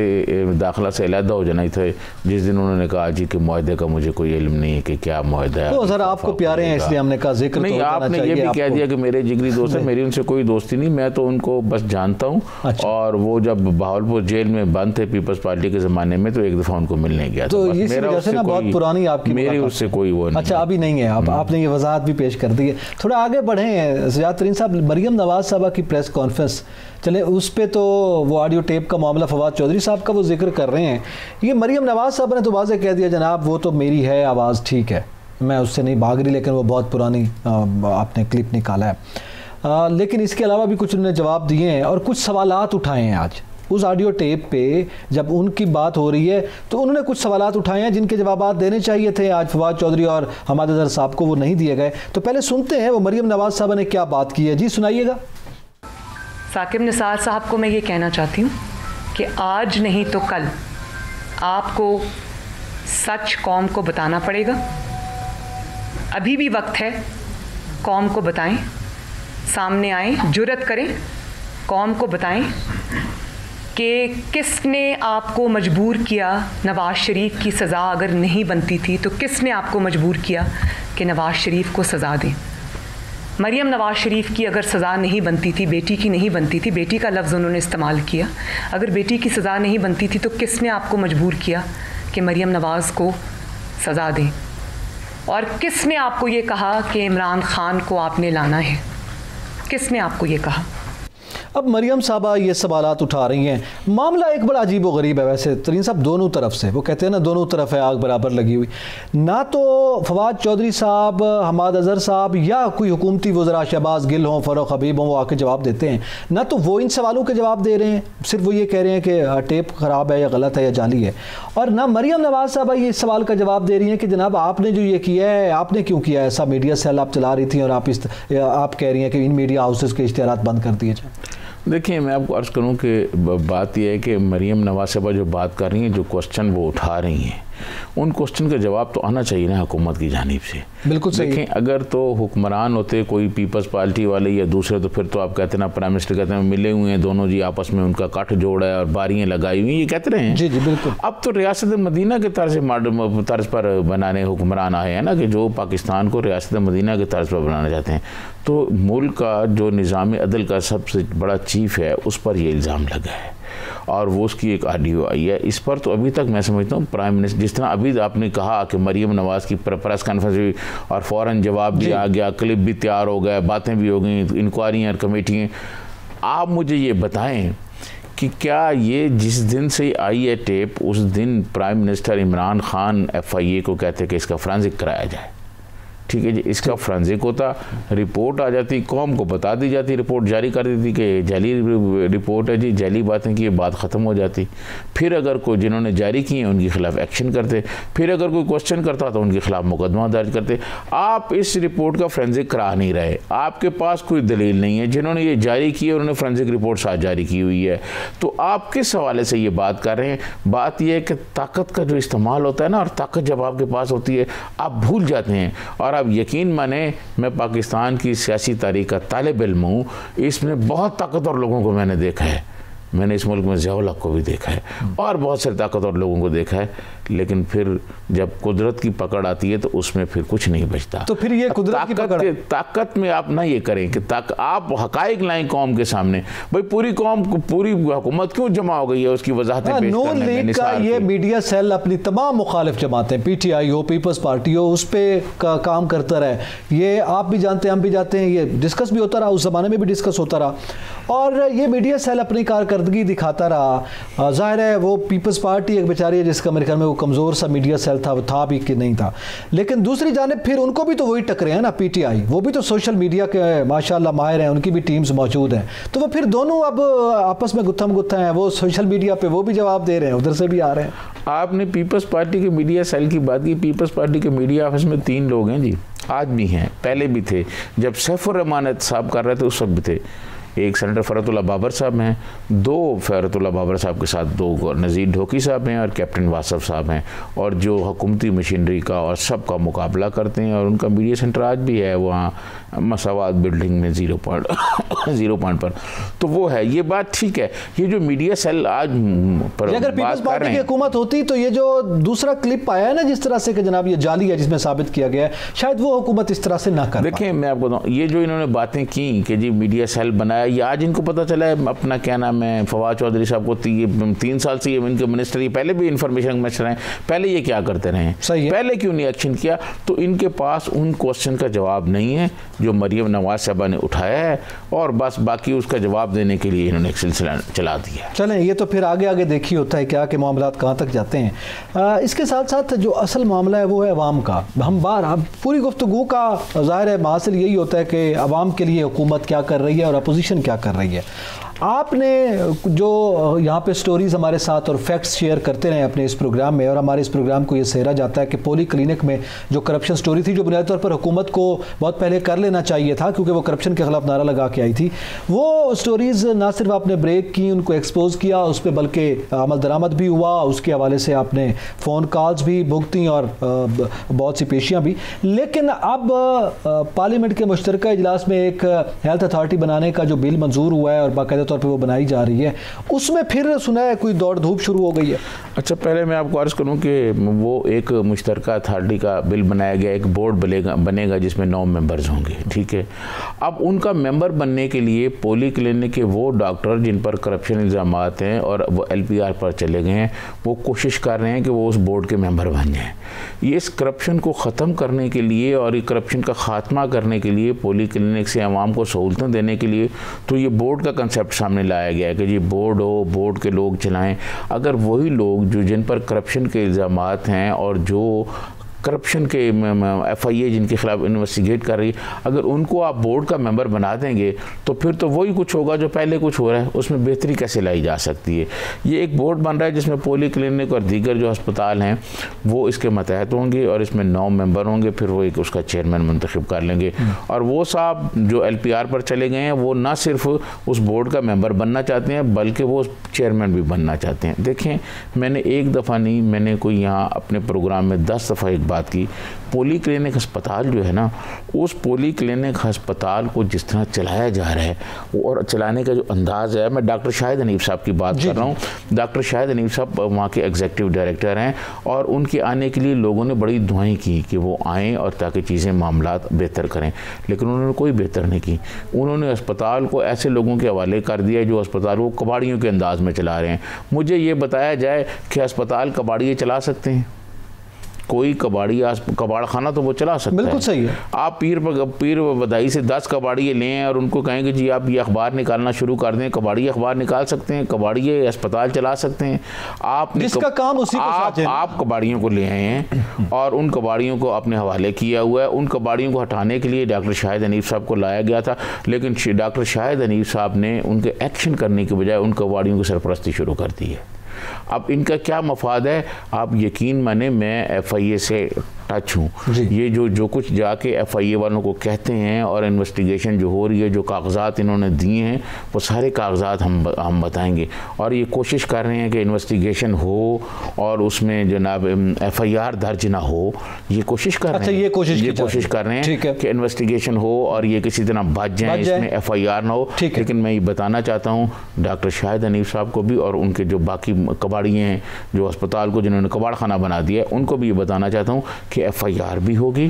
दाखिला से अलहदा हो जाना ही थे। जिस दिन उन्होंने कहा जी कि माहे का मुझे कोई इल्म नहीं है कि क्या माहा है तो सर आपको प्यारे हैं इसलिए हमने कहा ज़िक्र नहीं तो आपने ये भी कह दिया कि मेरे जिगरी दोस्त है मेरी उनसे कोई दोस्ती नहीं मैं तो उनको बस जानता हूँ। अच्छा। और वो जब बहावलपुर जेल में बंद थे पीपल्स पार्टी के ज़माने में तो एक दफ़ा उनको मिलने गया तो इस वजह से ना बहुत पुरानी आपकी मेरी उससे कोई वो नहीं अच्छा अभी नहीं है। हम्म। आपने ये वजाहत भी पेश कर दी है। थोड़ा आगे बढ़े हैं। सजाद तरीन साहब मरियम नवाज़ साहबा की प्रेस कॉन्फ्रेंस। चले उस पर तो वो ऑडियो टेप का मामला फवाद चौधरी साहब का वो ज़िक्र कर रहे हैं। ये मरियम नवाज़ साहब ने तो वाजे कह दिया जनाब वो तो मेरी है आवाज़ ठीक है। मैं उससे नहीं भाग रही लेकिन वो बहुत पुरानी आपने क्लिप निकाला है। आ, लेकिन इसके अलावा भी कुछ उन्होंने जवाब दिए हैं और कुछ सवाल उठाए हैं आज। उस ऑडियो टेप पे जब उनकी बात हो रही है तो उन्होंने कुछ सवाल उठाए हैं जिनके जवाब देने चाहिए थे। आज फवाद चौधरी और हमाद अजहर साहब को वो नहीं दिए गए। तो पहले सुनते हैं वो मरियम नवाज़ साहब ने क्या बात की है। जी, सुनाइएगा। साकिब निसार साहब को मैं ये कहना चाहती हूँ कि आज नहीं तो कल आपको सच कौम को बताना पड़ेगा। अभी भी वक्त है, कौम को बताएँ, सामने आए, जुरत करें, कौम को बताएँ कि किसने आपको मजबूर किया नवाज़ शरीफ की सज़ा अगर नहीं बनती थी तो किसने आपको मजबूर किया कि नवाज़ शरीफ को सज़ा दें? मरियम नवाज़ शरीफ की अगर सज़ा नहीं बनती थी, बेटी की नहीं बनती थी, बेटी का लफ्ज़ उन्होंने इस्तेमाल किया। अगर बेटी की सज़ा नहीं बनती थी तो किसने आपको मजबूर किया कि मरियम नवाज़ को सज़ा दें? और किसने आपको ये कहा कि इमरान खान को आपने लाना है? किसने आपको ये कहा? अब मरियम साहबा ये सवाल उठा रही हैं। मामला एक बड़ा अजीब व गरीब है वैसे। तरीन साहब, दोनों तरफ़ से। वो कहते हैं ना, दोनों तरफ़ है, आग बराबर लगी हुई। ना तो फवाद चौधरी साहब, हमाद अजहर साहब या कोई हुकूमती वजरा शहबाज गिल हों फ़रोख हबीब हों, वो आके जवाब देते हैं। ना तो वो इन सवालों के जवाब दे रहे हैं। सिर्फ़ वो ये कह रहे हैं कि टेप ख़राब है या गलत है या जाली है। और ना मरियम नवाज़ साहबा ये इस सवाल का जवाब दे रही हैं कि, जनाब, आपने जो ये किया है, आपने क्यों किया ऐसा मीडिया सेल आप चला रही थी और आप इस, आप कह रही हैं कि इन मीडिया हाउसेज़ के इश्तहार बंद कर दिए जाए। देखिए, मैं आपको अर्ज़ करूँ कि बात यह है कि मरीम नवाज़ साहबा जो बात कर रही हैं, जो क्वेश्चन वो उठा रही हैं उन क्वेश्चन का जवाब तो आना चाहिए ना हुकूमत की जानब से। बिल्कुल देखें अगर तो हुक्मरान होते कोई पीपल्स पार्टी वाले या दूसरे तो फिर तो आप कहते ना प्राइम मिनिस्टर कहते हैं मिले हुए हैं दोनों जी आपस में उनका कट जोड़ा है और बारियाँ लगाई हुई ये कहते रहे हैं। जी जी बिल्कुल। अब तो रियासत मदीना के तर्ज तर्ज पर बनाने हुक्मरान आए हैं ना कि जो पाकिस्तान को रियासत मदीना के तर्ज पर बनाना चाहते हैं तो मुल्क का जो निज़ाम अदल का सबसे बड़ा चीफ है उस पर यह इल्ज़ाम लगा है। और वो उसकी एक ऑडियो आई है। इस पर तो अभी तक मैं समझता हूँ प्राइम मिनिस्टर जिस तरह अभी आपने कहा कि मरीम नवाज़ की प्रेस कॉन्फ्रेंस हुई और फ़ौर जवाब भी आ गया क्लिप भी तैयार हो गया बातें भी हो गई इंक्वायरियाँ कमेटियाँ। आप मुझे ये बताएँ कि क्या ये जिस दिन से आई है टेप उस दिन prime minister Imran Khan FIA को कहते कि इसका फ्रांसिक कराया जाए? ठीक है जी, इसका फ्रांसिक होता रिपोर्ट आ जाती, कौम को बता दी जाती रिपोर्ट जारी कर देती कि जैली रिपोर्ट है जी, जैली बातें की बात ख़त्म हो जाती। फिर अगर कोई जिन्होंने जारी की हैं, उनके खिलाफ एक्शन करते। फिर अगर कोई क्वेश्चन करता तो उनके खिलाफ मुकदमा दर्ज करते। आप इस रिपोर्ट का फ्रेंसिक करा नहीं रहे। आपके पास कोई दलील नहीं है। जिन्होंने ये जारी की है, उन्होंने फ्रेंसिक रिपोर्ट साथ जारी की हुई है। तो आप किस हवाले से ये बात कर रहे हैं? बात यह है कि ताकत का जो इस्तेमाल होता है ना, और ताकत जब आपके पास होती है, आप भूल जाते हैं। और आप यकीन माने, मैं पाकिस्तान की सियासी तारीख का तालब इल्म हूँ, इसमें बहुत ताकतवर लोगों को मैंने देखा है। मैंने इस मुल्क में जयाउल को भी देखा है। और बहुत सारे ताकतवर लोगों को देखा है लेकिन फिर जब कुदरत की पकड़ आती है तो उसमें फिर कुछ नहीं बचता। तो फिर ये कुदरत की पकड़ ताकत में आप ना ये करें कि ताक आप हकाइक लाएँ कौम के सामने। भाई पूरी कौम पूरी हुकूमत क्यों जमा हो गई है उसकी वजाहत हाँ, नून लीग का ये मीडिया सेल अपनी तमाम मुखालिफ जमातें पी टी आई हो पीपल्स पार्टी हो उस पर का काम करता रहे। ये आप भी जानते हैं हम भी जानते हैं ये डिस्कस भी होता रहा उस ज़माने में भी डिस्कस होता रहा। और ये मीडिया सेल अपनी कारकर्दगी दिखाता रहा। ज़ाहिर है, वो पीपल्स पार्टी एक बेचारी है जिसका मेरे ख्याल में वो कमज़ोर सा मीडिया सेल था, वो था भी कि नहीं था। लेकिन दूसरी जानब फिर उनको भी तो वही टकरे हैं ना, पीटीआई। वो भी तो सोशल मीडिया के माशाल्लाह माहिर हैं, उनकी भी टीम्स मौजूद हैं। तो वो फिर दोनों अब आपस में गुत्थम गुत्था हैं, वो सोशल मीडिया पे वो भी जवाब दे रहे हैं, उधर से भी आ रहे हैं। आपने पीपल्स पार्टी के मीडिया सेल की बात की, पीपल्स पार्टी के मीडिया ऑफ़िस में तीन लोग हैं जी, आज भी हैं, पहले भी थे। जब सैफुर रहमान साहब कर रहे थे, उस वक्त भी थे। एक सेनेटर फ़रतुल्ला बाबर साहब हैं दो फ़रतुल्ला बाबर साहब के साथ दो नज़ीर ढोकी साहब हैं और कैप्टन वासफ साहब हैं। और जो हुकूमती मशीनरी का और सब का मुकाबला करते हैं और उनका मीडिया सेंटर आज भी है वहाँ मसावत बिल्डिंग में ज़ीरो पॉइंट ज़ीरो पॉइंट पर। तो वो है ये बात ठीक है। ये जो मीडिया सेल आज पर अगर पीपल्स पार्टी की हुकूमत होती तो ये जो दूसरा क्लिप आया है ना जिस तरह से कि जनाब ये जाली है जिसमें साबित किया गया है शायद वो हुकूमत इस तरह से ना कर देखें मैं आपको बताऊँ ये जो इन्होंने बातें की कि जी मीडिया सेल बनाया ये आज इनको पता चला है अपना क्या नाम है फवाद चौधरी साहब को ती, तीन साल से ये इनके मिनिस्टर ये पहले भी इंफॉर्मेशन मिनिस्टर हैं पहले ये क्या करते रहे सही पहले क्यों नहीं एक्शन किया? तो इनके पास उन क्वेश्चन का जवाब नहीं है जो मरियम नवाज़ साहबा ने उठाया है और बस बाकी उसका जवाब देने के लिए इन्होंने एक सिलसिला चला दिया। चलें ये तो फिर आगे आगे देखिए होता है क्या कि मामला कहाँ तक जाते हैं। आ, इसके साथ साथ जो असल मामला है वो है अवाम का। हम बार पूरी गुफ्तु का ज़ाहिर है हासिल यही होता है कि आवाम के लिए हुकूमत क्या कर रही है और अपोजिशन क्या कर रही है? आपने जो यहाँ पे स्टोरीज़ हमारे साथ और फैक्ट्स शेयर करते रहे अपने इस प्रोग्राम में, और हमारे इस प्रोग्राम को ये सहरा जाता है कि पोली क्लिनिक में जो करप्शन स्टोरी थी, जो बुनियादी तौर पर हुकूमत को बहुत पहले कर लेना चाहिए था, क्योंकि वो करप्शन के खिलाफ नारा लगा के आई थी, वो स्टोरीज़ ना सिर्फ़ आपने ब्रेक की, उनको एक्सपोज किया, उस पर बल्कि अमल दरामद भी हुआ, उसके हवाले से आपने फ़ोन कॉल्स भी भुगती और बहुत सी पेशियाँ भी। लेकिन अब पार्लियामेंट के मुश्तर इजलास में एक हेल्थ अथॉरिटी बनाने का जो बिल मंजूर हुआ है और बाकायदा तौर पर वो बनाई जा रही है। उसमें फिर सुना है कोई दौड़ धूप शुरू हो गई है। अच्छा पहले मैं आपको अर्ज़ करूँ कि वो एक मुश्तर अथॉरिटी का बिल बनाया गया, एक बोर्ड बनेगा बनेगा जिसमें नौ मेंबर्स होंगे, ठीक है? अब उनका मेंबर बनने के लिए पोली क्लिनिक के वो डॉक्टर जिन पर करप्शन इल्ज़ाम हैं और वो एल पर चले गए हैं, वो कोशिश कर रहे हैं कि वो उस बोर्ड के मेंबर बन जाएँ। ये इस करप्शन को ख़त्म करने के लिए और ये करप्शन का ख़ात्मा करने के लिए पोली क्लिनिक से आवाम को सहूलतें देने के लिए तो ये बोर्ड का कंसेप्ट सामने लाया गया है कि जी, बोर्ड हो, बोर्ड के लोग चलाएँ। अगर वही लोग जो जिन पर करप्शन के इल्ज़ाम हैं और जो करप्शन के एफ़ आई ए जिनके खिलाफ इन्वेस्टिगेट कर रही है अगर उनको आप बोर्ड का मेंबर बना देंगे तो फिर तो वही कुछ होगा जो पहले कुछ हो रहा है उसमें बेहतरी कैसे लाई जा सकती है? ये एक बोर्ड बन रहा है जिसमें पोली क्लिनिक और दीगर जो अस्पताल हैं वो इसके मतहत होंगे और इसमें नौ मेंबर होंगे फिर वो एक उसका चेयरमैन मंतखब कर लेंगे। और वो साहब जो एल पी आर पर चले गए हैं वो ना सिर्फ़ उस बोर्ड का मेंबर बनना चाहते हैं बल्कि वो चेयरमैन भी बनना चाहते हैं। देखें मैंने एक दफ़ा नहीं मैंने कोई यहाँ अपने प्रोग्राम में दस दफ़ा एक बात की पोली क्लिनिक अस्पताल जो है ना उस पोली क्लिनिक अस्पताल को जिस तरह चलाया जा रहा है और चलाने का जो अंदाज़ है मैं डॉक्टर शाहिद अनीब साहब की बात कर रहा हूँ। डॉक्टर शाहिद अनीब साहब वहाँ के एग्जीक्यूटिव डायरेक्टर हैं और उनके आने के लिए लोगों ने बड़ी दुआएँ की कि वो आएँ और ताकि चीज़ें मामला बेहतर करें लेकिन उन्होंने कोई बेहतर नहीं की। उन्होंने अस्पताल को ऐसे लोगों के हवाले कर दिया जो अस्पताल वो कबाड़ियों के अंदाज में चला रहे हैं। मुझे ये बताया जाए कि अस्पताल कबाड़िए चला सकते हैं? कोई कबाड़ी कबाड़ खाना तो वो चला सकता बिल्कुल सही है। आप पीर पीर बधाई से दस कबाड़िए लें और उनको कहें कि जी आप ये अखबार निकालना शुरू कर दें कबाड़ी अखबार निकाल सकते हैं कबाड़ी अस्पताल चला सकते हैं। आप जिसका काम उसी आप, आप कबाड़ियों को ले आए हैं और उन कबाड़ियों को अपने हवाले किया हुआ है। उन कबाड़ियों को हटाने के लिए डॉक्टर शाहिद अनीफ साहब को लाया गया था लेकिन डॉक्टर शाहिद अनीफ साहब ने उनके एक्शन करने के बजाय उन कबाड़ियों की सरपरस्ती शुरू कर दी है। अब इनका क्या मफाद है? आप यकीन माने मैं एफ़ आई ए से टच हूँ। ये जो जो कुछ जाके एफ़ आई ए वालों को कहते हैं और इन्वेस्टिगेशन जो हो रही है जो कागजात इन्होंने दिए हैं वो सारे कागजात हम हम बताएँगे। और ये कोशिश कर रहे हैं कि इन्वेस्टिगेशन हो और उसमें जनाब एफ़ आई आर दर्ज ना हो। ये कोशिश कर अच्छा, रहे हैं। ये कोशिश ये कोशिश कर रहे हैं कि इन्वेस्टिगेशन हो और ये किसी तरह बच जाए इसमें एफ़ आई आर ना हो। लेकिन मैं ये बताना चाहता हूँ डॉक्टर शाहिद अनीफ साहब को भी और उनके जो बाकी कबाड़िए हैं जो अस्पताल को जिन्होंने कबाड़ खाना बना दिया है उनको भी ये बताना चाहता हूँ कि एफ़ आई आर भी होगी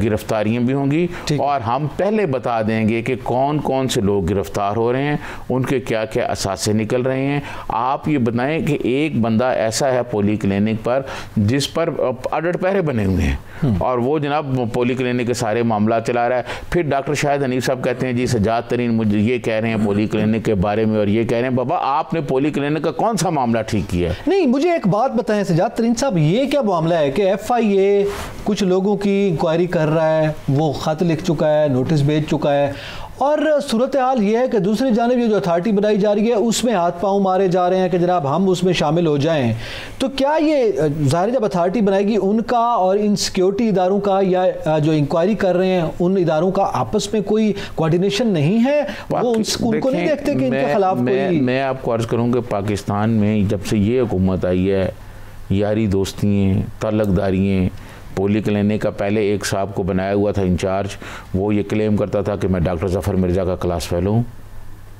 गिरफ्तारियाँ भी होंगी और हम पहले बता देंगे कि कौन कौन से लोग गिरफ़्तार हो रहे हैं उनके क्या क्या असासे निकल रहे हैं। आप ये बताएँ कि एक बंदा ऐसा है पोली क्लिनिक पर जिस पर अडट पहरे बने हुए हैं हम्म। और वो जनाब पोली क्लिनिक के सारे मामला चला रहा है। फिर डॉक्टर शाहिद हनीफ साहब कहते हैं जी सजाद तरीन मुझे ये कह रहे हैं पोली क्लिनिक के बारे में और ये कह रहे हैं बाबा आपने पोली क्लिनिक का कौन सा मामला ठीक किया है। नहीं, मुझे एक बात बताएँ, सजाद तरीन साहब, ये क्या मामला है कि एफ़ आई ए कुछ लोगों की इंक्वायरी कर रहा है, वो ख़त लिख चुका है नोटिस भेज चुका है और सूरत हाल ये है कि दूसरी जानब ये जो अथॉरिटी बनाई जा रही है उसमें हाथ पाँव मारे जा रहे हैं कि जनाब हम उसमें शामिल हो जाएँ। तो क्या ये ज़ाहिर जब अथॉरिटी बनाएगी उनका और इन सिक्योरिटी इदारों का या जो इंक्वायरी कर रहे हैं उन इदारों का आपस में कोई कोऑर्डिनेशन नहीं है? वो उनको नहीं देखते कि इनके खिलाफ मैं, कोई मैं आपको अर्ज़ करूँगा पाकिस्तान में जब से ये हुकूमत आई है यारी दोस्तियाँ तलकदारियाँ पोली क्लिनिक का पहले एक साहब को बनाया हुआ था इंचार्ज वो ये क्लेम करता था कि मैं डॉक्टर जफ़र मिर्ज़ा का क्लास फेलो हूँ।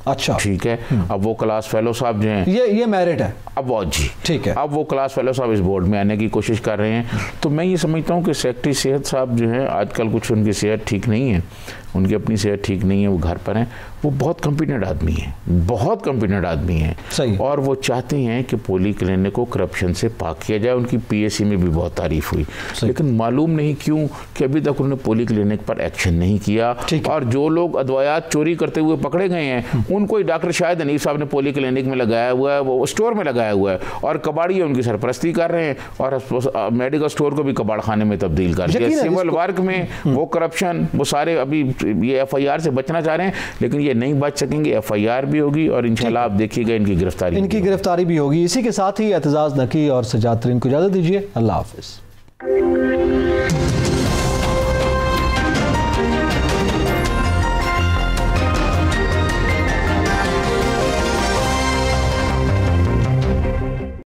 अच्छा। ठीक है? हम्म। अब वो क्लास फेलो साहब जो हैं। ये ये मेरिट है। अब वो जी। ठीक है। अब वो क्लास फेलो साहब इस बोर्ड में आने की कोशिश कर रहे हैं। तो मैं ये समझता हूँ कि सेक्रेटरी सेहत साहब जो है आजकल कुछ उनकी सेहत ठीक नहीं है। उनकी अपनी सेहत ठीक नहीं है वो घर पर हैं। वो बहुत कम्पिटेंट आदमी हैं बहुत कम्पिटेंट आदमी हैं। सही और वो चाहते हैं कि पोली क्लिनिक को करप्शन से पाक किया जाए उनकी पीएससी में भी बहुत तारीफ़ हुई। लेकिन मालूम नहीं क्यों कि अभी तक उन्होंने पोली क्लिनिक पर एक्शन नहीं किया। और जो लोग अदवायात चोरी करते हुए पकड़े गए हैं हम्म। उनको डॉक्टर शायद अनीफ साहब ने पोली क्लिनिक में लगाया हुआ है वो स्टोर में लगाया हुआ है। और कबाड़ी उनकी सरपरस्ती कर रहे हैं और मेडिकल स्टोर को भी कबाड़ खाने में तब्दील कर दिया। सिविल वर्क में हम्म। वो करप्शन वो सारे अभी ये एफआईआर से बचना चाह रहे हैं लेकिन ये नहीं बच सकेंगे। एफआईआर भी होगी और इंशाल्लाह आप देखिएगा इनकी गिरफ्तारी इनकी गिरफ्तारी भी होगी। इसी के साथ ही एतजाज़ नकी और सजातरीन को इजाज़त दीजिए। अल्लाह हाफिज़।